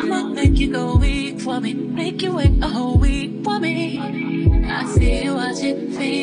I'ma make you go weak for me. Make you wait a whole week for me. I see you watching, me.